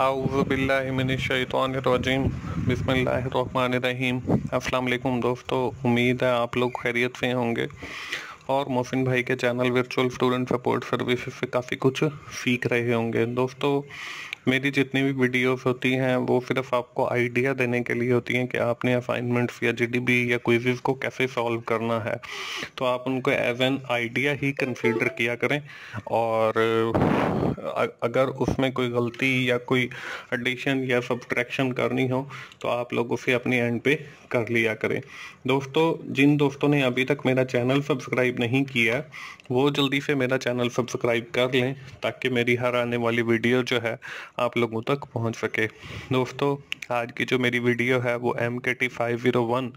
आउज़बिल्लिमिनशैतवानरजीम बिसमीम अस्सलाम वालेकुम दोस्तों, उम्मीद है आप लोग खैरियत से होंगे। और मोहसिन भाई के channel virtual student support services से काफ़ी कुछ सीख रहे होंगे। दोस्तों मेरी जितनी भी वीडियोस होती हैं, वो सिर्फ़ आपको आइडिया देने के लिए होती हैं कि आपने असाइनमेंट्स या जीडीबी या क्विज़ को कैसे सॉल्व करना है। तो आप उनको एज एन आइडिया ही कंसीडर किया करें और अगर उसमें कोई गलती या कोई एडिशन या सब्ट्रैक्शन करनी हो तो आप लोग उसे अपनी एंड पे कर लिया करें। दोस्तों, जिन दोस्तों ने अभी तक मेरा चैनल सब्सक्राइब नहीं किया, वो जल्दी से मेरा चैनल सब्सक्राइब कर लें, ताकि मेरी हर आने वाली वीडियो जो है आप लोगों तक पहुँच सके। दोस्तों, आज की जो मेरी वीडियो है वो M K T five zero one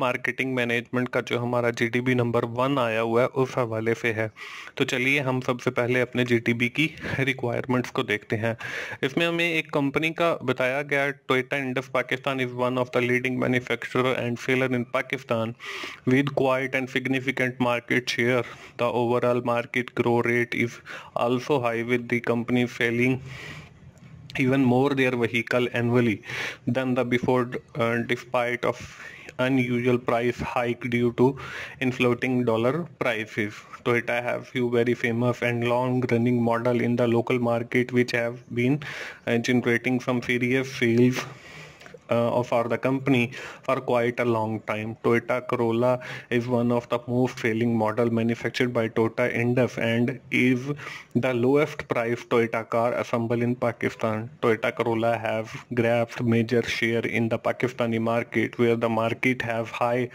marketing management का जो हमारा G T B number one आया हुआ है, उस हवाले से है। तो चलिए हम सबसे पहले अपने जी टी बी की रिक्वायरमेंट्स को देखते हैं। इसमें हमें एक कंपनी का बताया गया Toyota Indus Pakistan is one of the leading manufacturer and seller in Pakistan with quite and significant market share the overall market grow rate is also high with the company selling even more their vehicle annually than the before uh, despite of unusual price hike due to inflating dollar prices. Toyota have few very famous and long running model in the local market which have been uh, generating some serious sales uh, for the company for quite a long time. Toyota Corolla is one of the most selling model manufactured by Toyota Indus and is the lowest priced Toyota car assembled in Pakistan. Toyota Corolla have grabbed major share in the Pakistani market where the market have high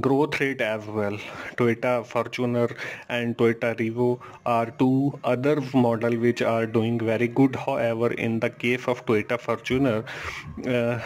growth rate as well. Toyota Fortuner and Toyota Revo are two other model which are doing very good. However, in the case of Toyota Fortuner, uh,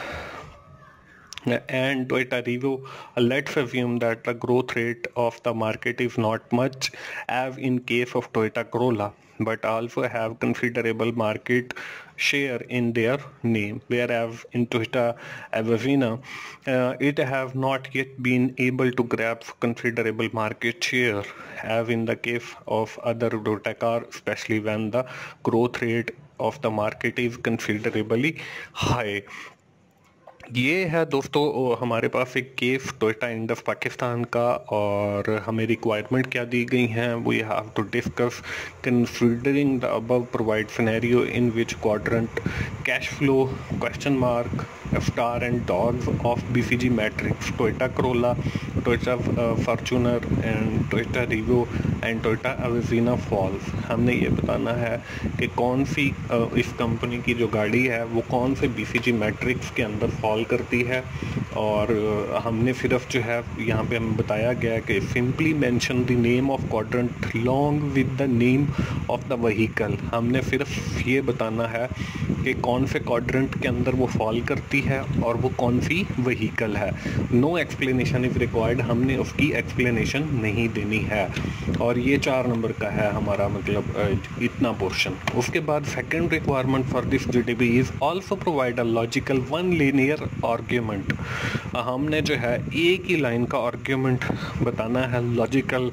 and Toyota Revo, let's assume that the growth rate of the market is not much as in case of Toyota Corolla but also have considerable market share in their name whereas in Toyota Avazina uh, it have not yet been able to grab considerable market share as in the case of other Toyota car especially when the growth rate of the market is considerably high ये है दोस्तों हमारे पास एक case end of Pakistan का, और हमें requirement क्या दी गई हैं, we have to discuss considering the above provide scenario in which quadrant cash flow question mark star and dogs of BCG matrix Toyota Corolla Toyota Fortuner and Toyota Revo and Toyota अवेजीना falls हमने ये बताना है कि कौन सी uh, इस company की जो गाड़ी है वो कौन से बीसीजी मैट्रिक्स के अंदर फॉल करती है? और uh, हमने सिर्फ़ जो है यहाँ पे हमें बताया गया कि simply mention the name of quadrant long with the name of the vehicle हमने सिर्फ़ ये बताना है कि कौन से क्वाड्रेंट के अंदर वो फॉल करती है और वो कौन सी वहीकल है। नो एक्सप्लेनेशन इज़ रिक्वायर्ड हमने उसकी एक्सप्लेनेशन नहीं देनी है। और ये चार नंबर का है हमारा मतलब इतना पोर्शन उसके बाद second requirement for this G D B is also provide a logical one linear argument हमने जो है एक ही लाइन का आर्ग्यूमेंट बताना है लॉजिकल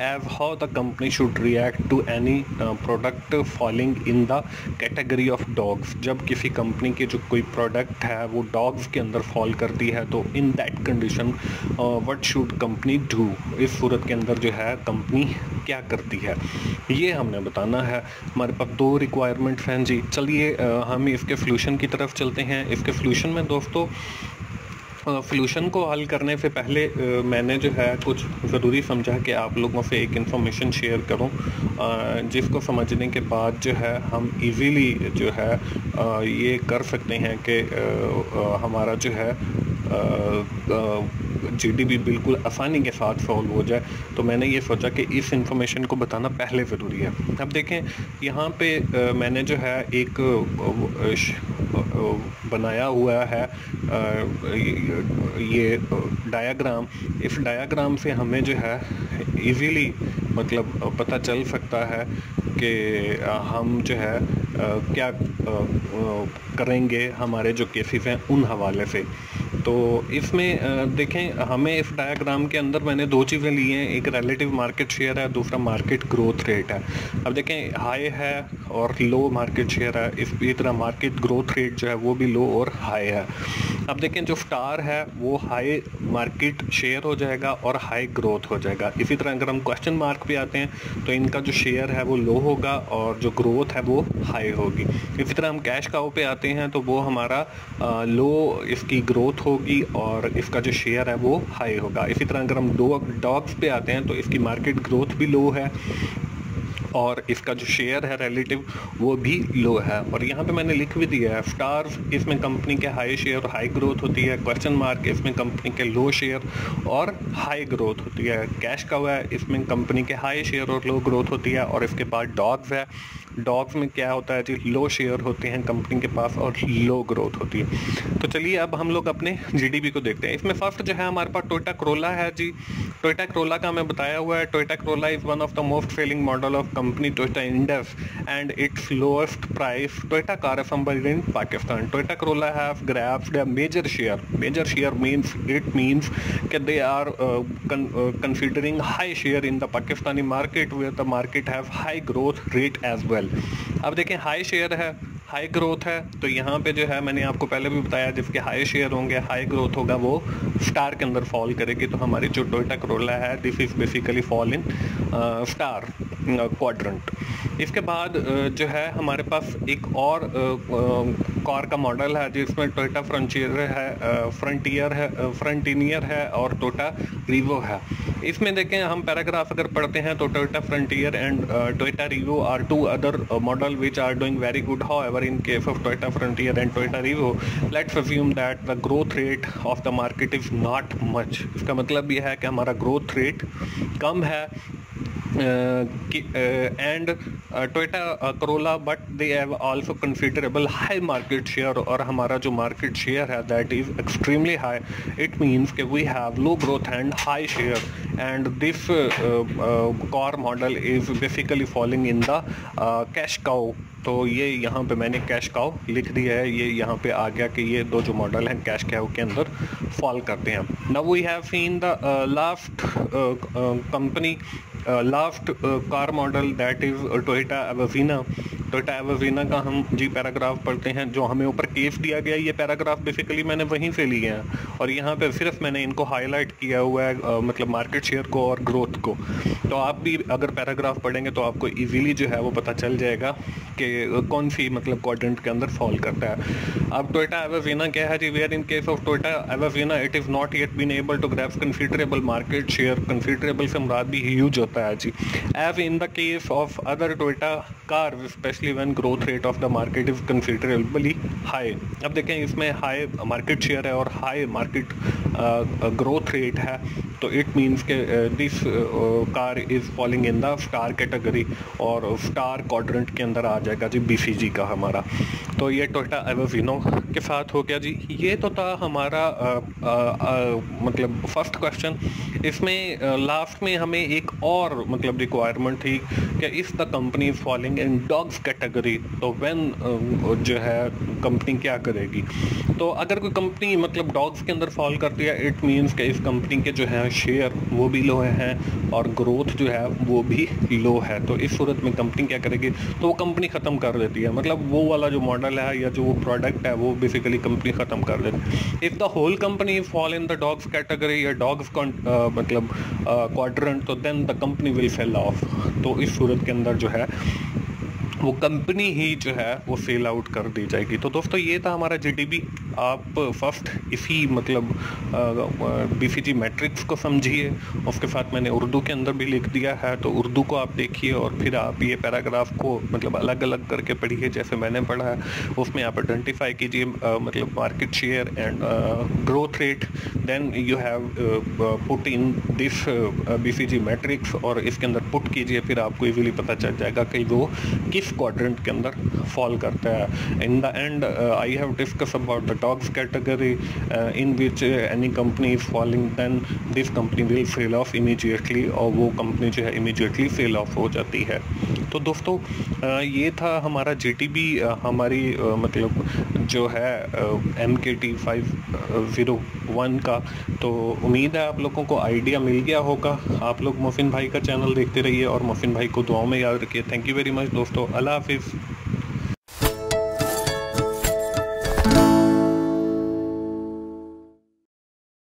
एव how the company should react to any product falling in the category of dogs जब किसी कंपनी के जो कोई प्रोडक्ट है वो डॉग्स के अंदर फॉल करती है तो in that condition what should company do इस सूरत के अंदर जो है कंपनी क्या करती है? ये हमने बताना है। हमारे पास दो रिक्वायरमेंट्स हैं जी। चलिए uh, हम इसके सोल्यूशन की तरफ़ चलते हैं। इसके सोल्यूशन में दोस्तों फ्लूशन को हल करने से पहले मैंने जो है कुछ ज़रूरी समझा कि आप लोगों से एक इन्फॉर्मेशन शेयर करूँ जिसको समझने के बाद जो है हम इजीली जो है ये कर सकते हैं कि हमारा जो है जीडीपी बिल्कुल आसानी के साथ सॉल्व हो जाए। तो मैंने ये सोचा कि इस इंफॉर्मेशन को बताना पहले ज़रूरी है। अब देखें, यहाँ पे मैंने जो है एक बनाया हुआ है। ये डायाग्राम इस डायाग्राम से हमें जो है इजीली मतलब पता चल सकता है कि हम जो है क्या करेंगे हमारे जो केसेस हैं उन हवाले से। तो इसमें देखें, हमें इस डायग्राम के अंदर मैंने दो चीज़ें ली हैं, एक रिलेटिव मार्केट शेयर है, दूसरा मार्केट ग्रोथ रेट है। अब देखें हाई है और लो मार्केट शेयर है, इस तरह मार्केट ग्रोथ रेट जो है, वो भी लो और हाई है। अब देखें, जो स्टार है, वो हाई मार्केट शेयर हो जाएगा और हाई ग्रोथ हो जाएगा। इसी तरह अगर हम क्वेश्चन मार्क पे आते हैं तो इनका जो शेयर है, वो लो होगा और जो ग्रोथ है, वो हाई होगी। इसी तरह हम कैश काओ पे आते हैं तो वो हमारा लो इसकी ग्रोथ होगी और इसका जो शेयर है वो हाई होगा। इसी तरह अगर हम डॉग्स पे आते हैं तो इसकी मार्केट ग्रोथ भी लो है। और इसका जो शेयर है रिलेटिव वो भी लो है। और यहाँ पे मैंने लिख भी दिया है स्टार इसमें कंपनी के हाई शेयर हाई ग्रोथ होती है क्वेश्चन मार्क इसमें कंपनी के लो शेयर और हाई ग्रोथ होती है। कैश का हुआ है, इसमें कंपनी के हाई शेयर और लो ग्रोथ होती है और इसके बाद डॉग्स है। डॉग्स में क्या होता है जी लो शेयर होते हैं कंपनी के पास और लो ग्रोथ होती है। तो चलिए अब हम लोग अपने जीडीपी को देखते हैं। इसमें फ़र्स्ट जो है हमारे पास टोटा क्रोला है जी। टोयटा क्रोला का हमें बताया हुआ है Toyota Corolla is one of the most selling model of company Toyota Indus and its lowest price Toyota car assemble in Pakistan Toyota Corolla have grabbed major share major share means it means के they are considering high share in the Pakistani market way the market have high growth rate as well अब देखें high share है high growth है तो यहाँ पे जो है मैंने आपको पहले भी बताया जिसके हाई शेयर होंगे हाई ग्रोथ होगा, वो स्टार के अंदर फॉल करेगी। तो हमारी जो टोयटा करोला है this is basically fall in star quadrant इसके बाद जो है हमारे पास एक और कार का मॉडल है जिसमें टोयोटा फ्रंटियर है फ्रंटियर है फ्रंटिनियर है और टोटा रिवो है। इसमें देखें, हम पैराग्राफ अगर पढ़ते हैं तो Toyota Frontier and Toyota Revo are two other model which are doing very good how in case of Toyota Frontier and Toyota Revo let's assume that the growth rate of the market is not much इसका मतलब यह है कि हमारा growth rate कम है and Toyota Corolla but they have also considerable high market share और हमारा जो मार्केट शेयर है that is extremely high it means कि we have low growth and high share and this car model is basically following in the cash cow तो ये यहाँ पे मैंने कैश काउ लिख दिया है। ये यहाँ पे आ गया कि ये दो जो मॉडल हैं कैश काउ के अंदर फॉल करते हैं। Now we have seen the last company last car model that is Toyota एवजीना Toyota एवजीना का हम जी पैराग्राफ पढ़ते हैं जो हमें ऊपर केस दिया गया ये पैराग्राफ बेसिकली मैंने वहीं से लिए हैं। और यहाँ पे सिर्फ़ मैंने इनको हाईलाइट किया हुआ है आ, मतलब मार्केट शेयर को और ग्रोथ को। तो आप भी अगर पैराग्राफ पढ़ेंगे तो आपको इजीली जो है वो पता चल जाएगा कि कौन सी मतलब क्वाड्रेंट के अंदर फॉल करता है। अब टोयोटा एवजीना क्या है जी? Where in case of Toyota एवजीना it is not yet been able to grab considerable market share considerable से मुराद भी ह्यूज होता है जी। As in the case of other Toyota car specially when growth rate of the market is considerably high अब देखें इसमें high market share है और हाई मार्केट ग्रोथ रेट है तो इट मीन्स के this car is falling in the star category और star quadrant के अंदर आ जाएगा जी बीसीजी का हमारा। तो ये टोयोटा एवोविनो के साथ हो गया जी। ये तो था हमारा आ, आ, आ, मतलब फ़र्स्ट क्वेश्चन इसमें लास्ट में हमें एक और मतलब रिक्वायरमेंट थी कि if the company is falling in dogs category तो व्हेन जो है कंपनी क्या करेगी? तो अगर कोई कंपनी मतलब डॉग्स के अंदर फॉल करती है इट मीन्स कि इस कंपनी के जो है शेयर वो भी लो हैं और ग्रोथ जो है, वो भी लो है। तो इस सूरत में कंपनी क्या करेगी? तो वो कंपनी ख़त्म कर देती है। मतलब वो वाला जो मॉडल है या जो वो प्रोडक्ट है, वो बेसिकली कंपनी ख़त्म कर देती है। If the whole company fall in the dogs category या डॉग्स मतलब क्वाड्रेंट तो then the company will fail off तो इस सूरत के अंदर जो है वो कंपनी ही जो है वो सेल आउट कर दी जाएगी। तो दोस्तों, ये था हमारा जीडीपी आप फ़र्स्ट इसी मतलब बीसीजी मैट्रिक्स को समझिए। उसके साथ मैंने उर्दू के अंदर भी लिख दिया है। तो उर्दू को आप देखिए और फिर आप ये पैराग्राफ को मतलब अलग अलग करके पढ़िए, जैसे मैंने पढ़ा है। उसमें आप आइडेंटिफाई कीजिए मतलब market share and growth rate then you have put in this BCG matrix और इसके अंदर पुट कीजिए, फिर आपको इजीली पता चल जाएगा कि वो किस क्वाड्रेंट के अंदर फॉल करता है। In the end I have discuss about the dogs category in which any company is falling then this company will fail off immediately और वो कंपनी जो है इमीजिएटली फेल ऑफ़ हो जाती है। तो दोस्तों uh, ये था हमारा जी uh, हमारी uh, मतलब जो है M K T five zero one का। तो उम्मीद है आप लोगों को आइडिया मिल गया होगा। आप लोग मोफिन भाई का चैनल देखते रहिए और मोफिन भाई को दुआओं में याद रखिए। थैंक यू वेरी मच दोस्तों। अल्लाह हाफिज़।